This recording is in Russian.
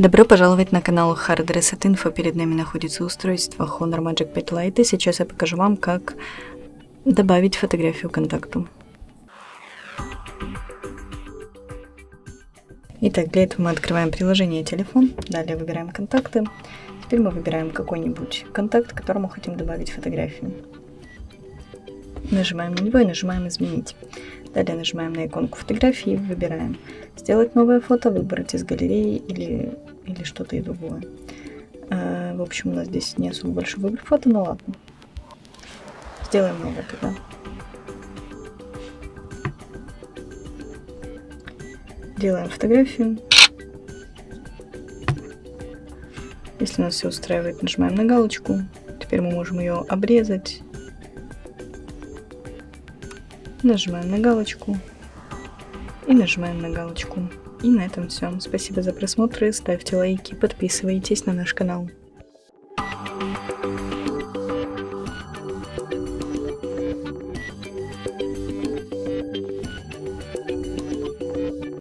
Добро пожаловать на канал Hard Reset Info. Перед нами находится устройство Honor Magic 5 Lite. И сейчас я покажу вам, как добавить фотографию к контакту. Итак, для этого мы открываем приложение телефон, далее выбираем контакты. Теперь мы выбираем какой-нибудь контакт, которому хотим добавить фотографию. Нажимаем на него и нажимаем «Изменить». Далее нажимаем на иконку фотографии, выбираем «Сделать новое фото», «Выбрать из галереи» или, или что-то и другое. Э, в общем, у нас здесь не особо большой выбор фото, но ладно. Сделаем новое тогда. Делаем фотографию. Если нас все устраивает, нажимаем на галочку. Теперь мы можем ее обрезать Нажимаем на галочку. И нажимаем на галочку. И на этом все. Спасибо за просмотр. Ставьте лайки, подписывайтесь на наш канал. thank you